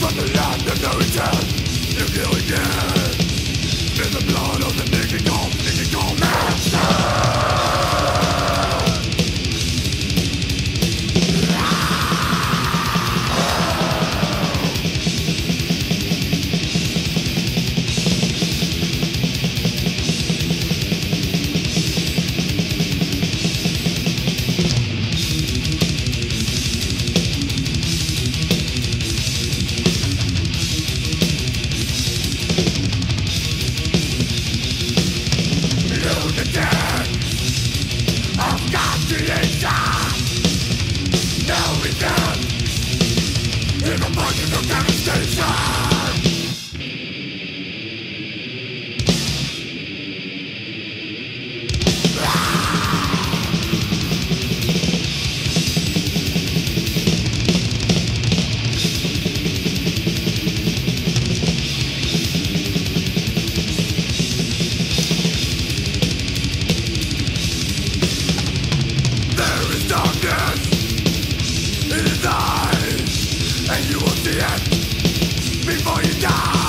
From the land of no return, you kill again. Chodź to kamizelca the end before you die.